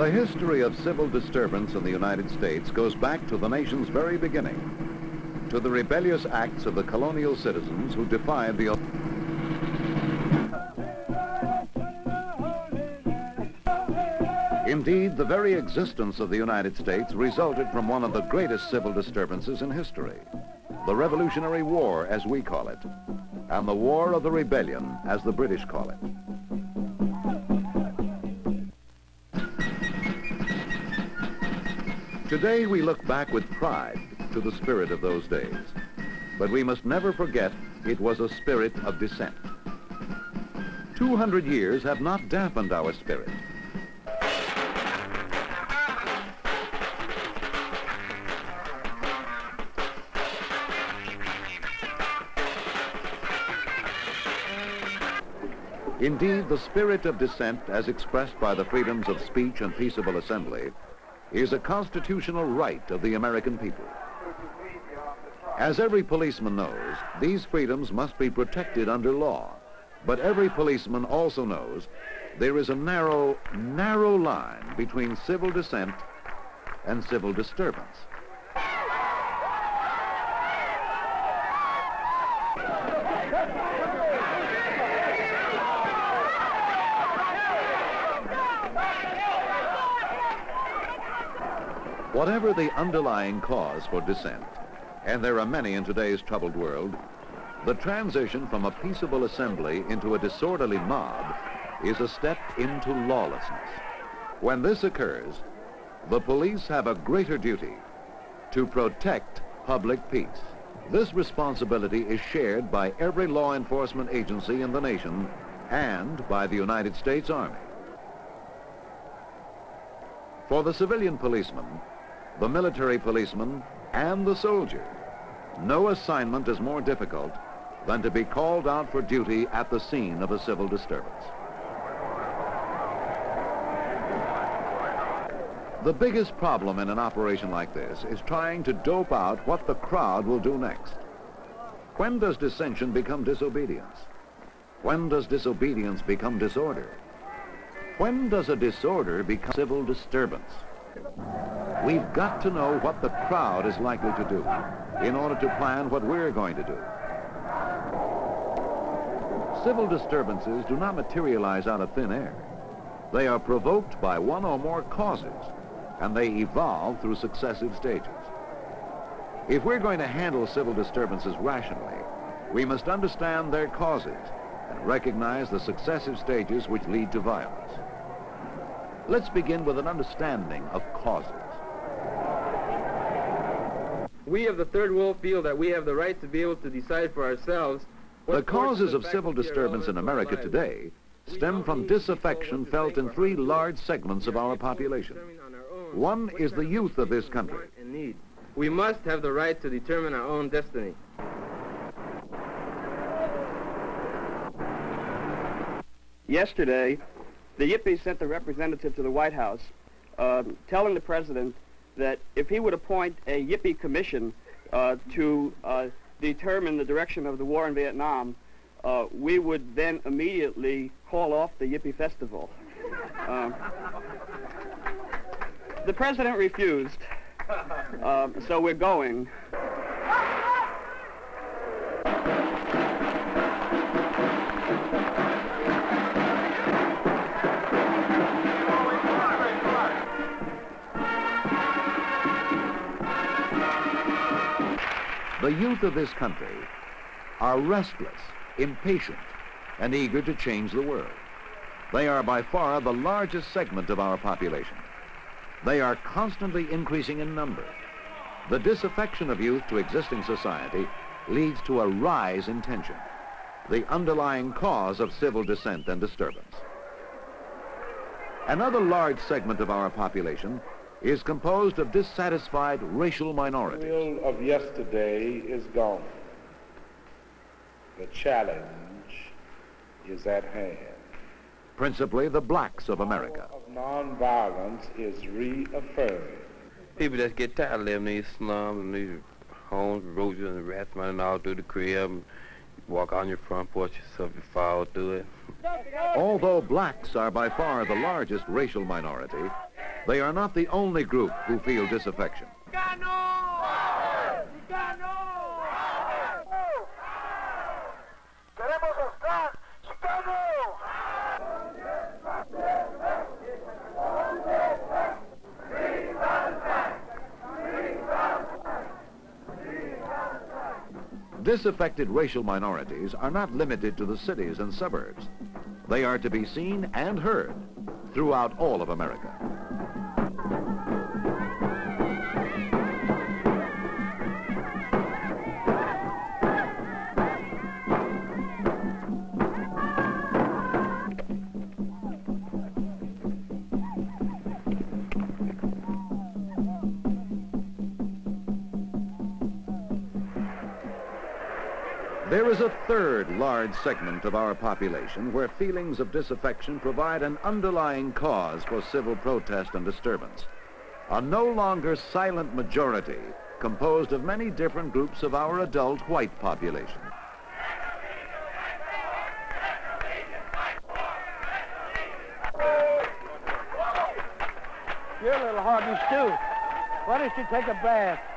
The history of civil disturbance in the United States goes back to the nation's very beginning, to the rebellious acts of the colonial citizens who defied the... Indeed, the very existence of the United States resulted from one of the greatest civil disturbances in history, the Revolutionary War, as we call it, and the War of the Rebellion, as the British call it. Today we look back with pride to the spirit of those days. But we must never forget it was a spirit of dissent. 200 years have not dampened our spirit. Indeed, the spirit of dissent, as expressed by the freedoms of speech and peaceable assembly, is a constitutional right of the American people. As every policeman knows, these freedoms must be protected under law. But every policeman also knows there is a narrow, narrow line between civil dissent and civil disturbance. Whatever the underlying cause for dissent, and there are many in today's troubled world, the transition from a peaceable assembly into a disorderly mob is a step into lawlessness. When this occurs, the police have a greater duty to protect public peace. This responsibility is shared by every law enforcement agency in the nation and by the United States Army. For the civilian policeman, the military policeman, and the soldier. No assignment is more difficult than to be called out for duty at the scene of a civil disturbance. The biggest problem in an operation like this is trying to dope out what the crowd will do next. When does dissension become disobedience? When does disobedience become disorder? When does a disorder become civil disturbance? We've got to know what the crowd is likely to do in order to plan what we're going to do. Civil disturbances do not materialize out of thin air. They are provoked by one or more causes, and they evolve through successive stages. If we're going to handle civil disturbances rationally, we must understand their causes and recognize the successive stages which lead to violence. Let's begin with an understanding of causes. We of the Third World feel that we have the right to be able to decide for ourselves. The causes of civil disturbance in America today stem from disaffection felt in three large segments of our population. One is the youth of this country. We must have the right to determine our own destiny. Yesterday, the Yippies sent a representative to the White House uh, telling the president that if he would appoint a Yippie commission uh, to uh, determine the direction of the war in Vietnam, uh, we would then immediately call off the Yippie Festival. Um, the president refused, um, so we're going. The youth of this country are restless, impatient, and eager to change the world. They are by far the largest segment of our population. They are constantly increasing in number. The disaffection of youth to existing society leads to a rise in tension, the underlying cause of civil dissent and disturbance. Another large segment of our population is composed of dissatisfied racial minorities. The of yesterday is gone. the challenge is at hand. Principally the blacks of America. Of nonviolence is reaffirmed. People just get tired of living in these slums and these homes, roaches and rats running all through the crib. And walk on your front porch yourself, you fall through it. Although blacks are by far the largest racial minority, they are not the only group who feel disaffection. Disaffected racial minorities are not limited to the cities and suburbs. They are to be seen and heard throughout all of America. There is a third large segment of our population where feelings of disaffection provide an underlying cause for civil protest and disturbance. A no longer silent majority composed of many different groups of our adult white population. You're a little hard and stew. Why don't you take a bath?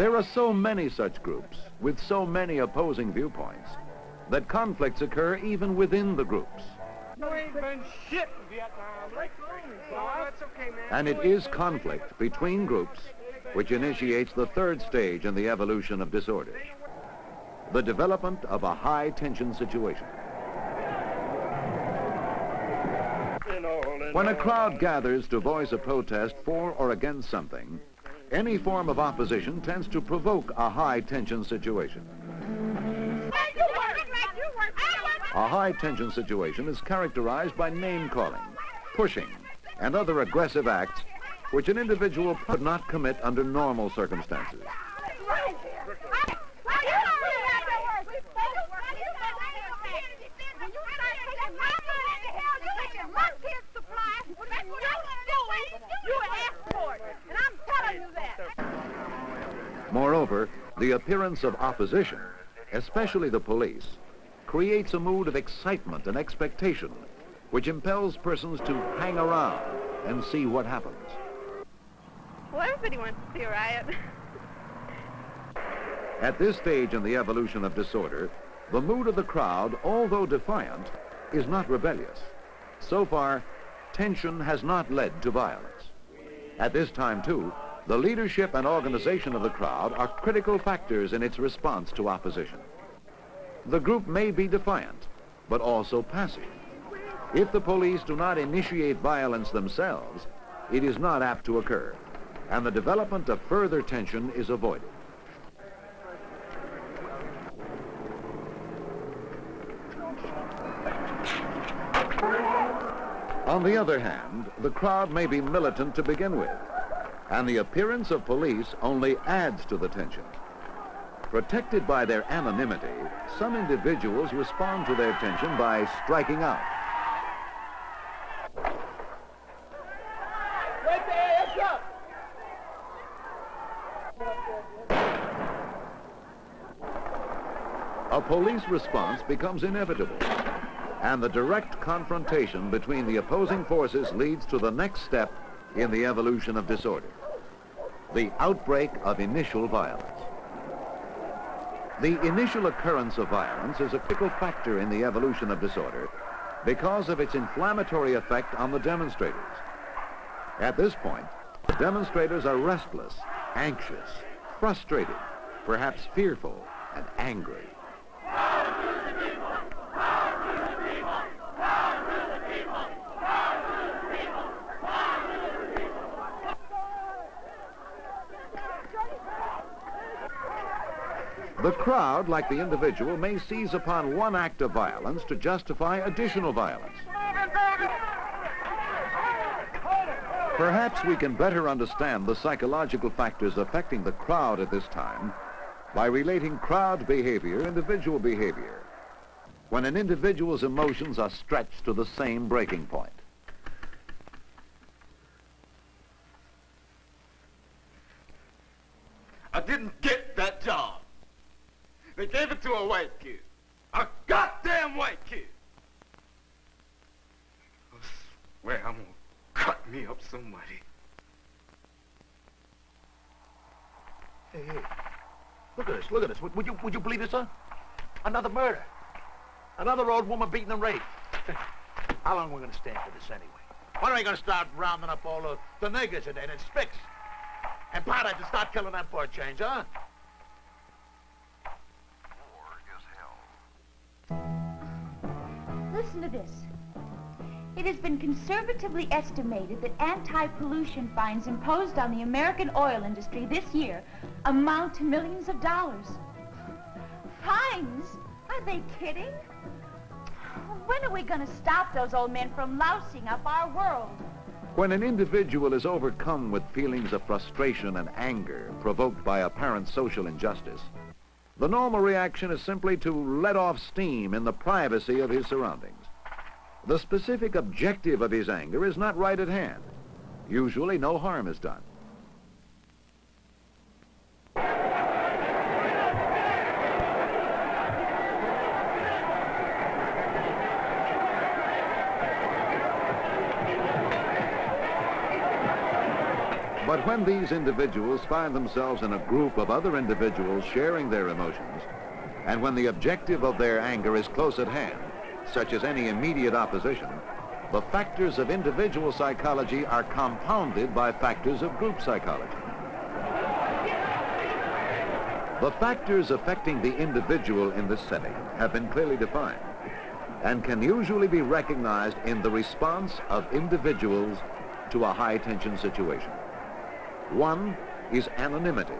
There are so many such groups with so many opposing viewpoints that conflicts occur even within the groups. And it is conflict between groups which initiates the third stage in the evolution of disorder, the development of a high-tension situation. When a crowd gathers to voice a protest for or against something, any form of opposition tends to provoke a high-tension situation. A high-tension situation is characterized by name-calling, pushing, and other aggressive acts which an individual could not commit under normal circumstances. The appearance of opposition, especially the police, creates a mood of excitement and expectation, which impels persons to hang around and see what happens. Well, everybody wants to see a riot. At this stage in the evolution of disorder, the mood of the crowd, although defiant, is not rebellious. So far, tension has not led to violence. At this time, too, the leadership and organization of the crowd are critical factors in its response to opposition. The group may be defiant, but also passive. If the police do not initiate violence themselves, it is not apt to occur, and the development of further tension is avoided. On the other hand, the crowd may be militant to begin with, and the appearance of police only adds to the tension. Protected by their anonymity, some individuals respond to their tension by striking out. A police response becomes inevitable, and the direct confrontation between the opposing forces leads to the next step in the evolution of disorder, the outbreak of initial violence. The initial occurrence of violence is a critical factor in the evolution of disorder because of its inflammatory effect on the demonstrators. At this point, demonstrators are restless, anxious, frustrated, perhaps fearful, and angry. The crowd, like the individual, may seize upon one act of violence to justify additional violence. Perhaps we can better understand the psychological factors affecting the crowd at this time by relating crowd behavior, individual behavior, when an individual's emotions are stretched to the same breaking point. Somebody. Hey, hey. Look at this, look at this. Would, would you would you believe this, sir? Another murder. Another old woman beaten and raped. How long are we gonna stand for this anyway? When are we gonna start rounding up all the, the niggers and, and spicks? And Potter to start killing them for a change, huh? War is hell. Listen to this. It has been conservatively estimated that anti-pollution fines imposed on the American oil industry this year amount to millions of dollars. Fines? Are they kidding? When are we going to stop those old men from lousing up our world? When an individual is overcome with feelings of frustration and anger provoked by apparent social injustice, the normal reaction is simply to let off steam in the privacy of his surroundings. The specific objective of his anger is not right at hand. Usually no harm is done. But when these individuals find themselves in a group of other individuals sharing their emotions, and when the objective of their anger is close at hand, such as any immediate opposition, the factors of individual psychology are compounded by factors of group psychology. The factors affecting the individual in this setting have been clearly defined and can usually be recognized in the response of individuals to a high-tension situation. One is anonymity.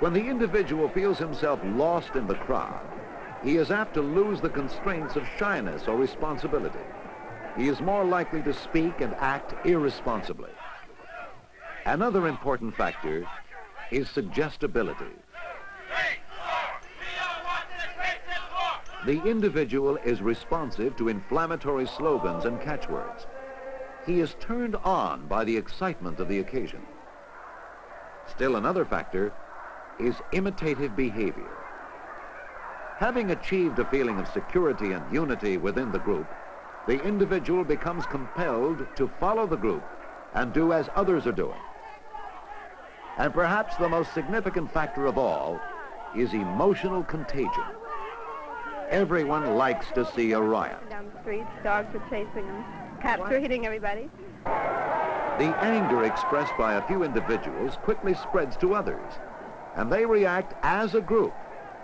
When the individual feels himself lost in the crowd, he is apt to lose the constraints of shyness or responsibility. He is more likely to speak and act irresponsibly. Another important factor is suggestibility. The individual is responsive to inflammatory slogans and catchwords. He is turned on by the excitement of the occasion. Still another factor is imitative behavior. Having achieved a feeling of security and unity within the group, the individual becomes compelled to follow the group and do as others are doing. And perhaps the most significant factor of all is emotional contagion. Everyone likes to see a riot. Down the streets, dogs are chasing them. Cats are hitting everybody. The anger expressed by a few individuals quickly spreads to others, and they react as a group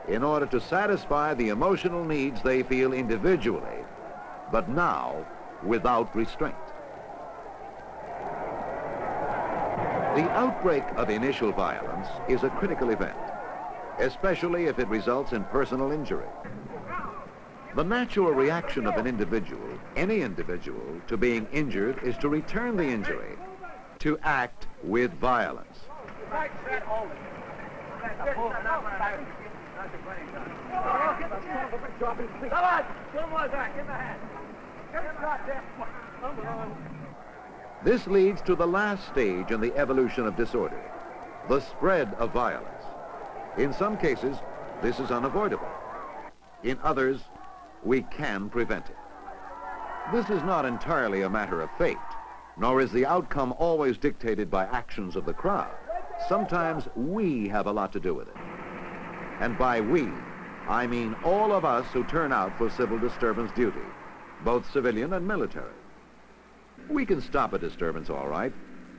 in order to satisfy the emotional needs they feel individually, but now without restraint. The outbreak of initial violence is a critical event, especially if it results in personal injury. The natural reaction of an individual, any individual, to being injured is to return the injury, to act with violence. This leads to the last stage in the evolution of disorder, the spread of violence. In some cases, this is unavoidable. In others, we can prevent it. This is not entirely a matter of fate, nor is the outcome always dictated by actions of the crowd. Sometimes we have a lot to do with it. And by we, I mean all of us who turn out for civil disturbance duty, both civilian and military. We can stop a disturbance, all right.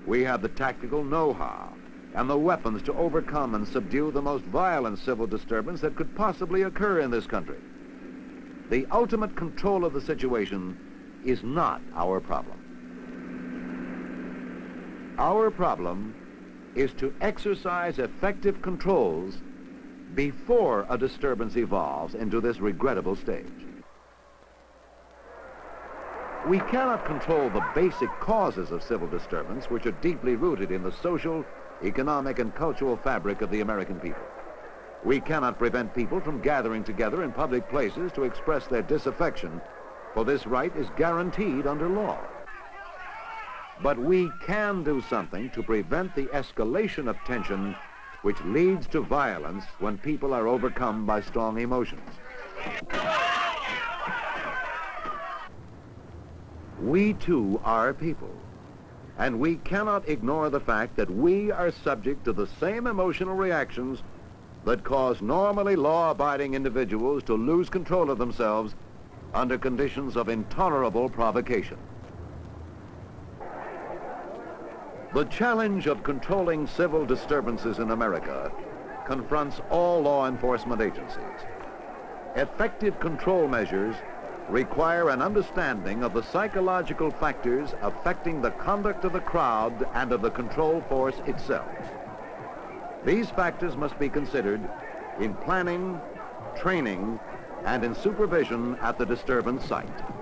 We have the tactical know-how and the weapons to overcome and subdue the most violent civil disturbance that could possibly occur in this country. The ultimate control of the situation is not our problem. Our problem is to exercise effective controls before a disturbance evolves into this regrettable stage. We cannot control the basic causes of civil disturbance, which are deeply rooted in the social, economic, and cultural fabric of the American people. We cannot prevent people from gathering together in public places to express their disaffection, for this right is guaranteed under law. But we can do something to prevent the escalation of tension which leads to violence when people are overcome by strong emotions. We too are people, and we cannot ignore the fact that we are subject to the same emotional reactions that cause normally law-abiding individuals to lose control of themselves under conditions of intolerable provocation. The challenge of controlling civil disturbances in America confronts all law enforcement agencies. Effective control measures require an understanding of the psychological factors affecting the conduct of the crowd and of the control force itself. These factors must be considered in planning, training, and in supervision at the disturbance site.